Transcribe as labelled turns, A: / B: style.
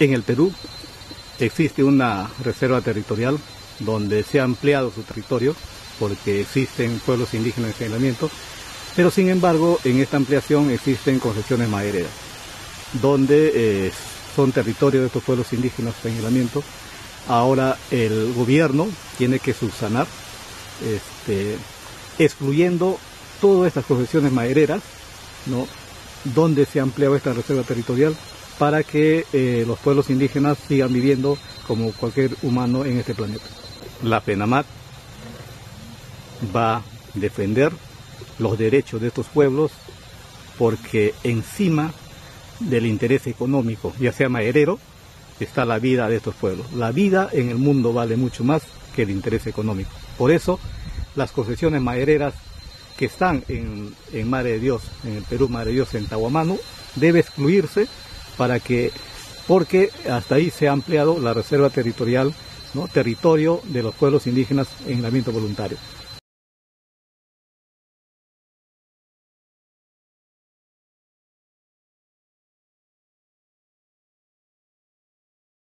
A: En el Perú existe una reserva territorial donde se ha ampliado su territorio porque existen pueblos indígenas en señalamiento, pero sin embargo en esta ampliación existen concesiones madereras, donde eh, son territorios de estos pueblos indígenas en señalamiento. Ahora el gobierno tiene que subsanar, este, excluyendo todas estas concesiones madereras, ¿no? donde se ha ampliado esta reserva territorial para que eh, los pueblos indígenas sigan viviendo como cualquier humano en este planeta. La PENAMAT va a defender los derechos de estos pueblos porque encima del interés económico, ya sea maderero, está la vida de estos pueblos. La vida en el mundo vale mucho más que el interés económico. Por eso, las concesiones madereras que están en, en Madre de Dios, en el Perú Madre de Dios, en Tahuamanu, debe excluirse para que, porque hasta ahí se ha ampliado la reserva territorial, ¿no? territorio de los pueblos indígenas en aislamiento voluntario.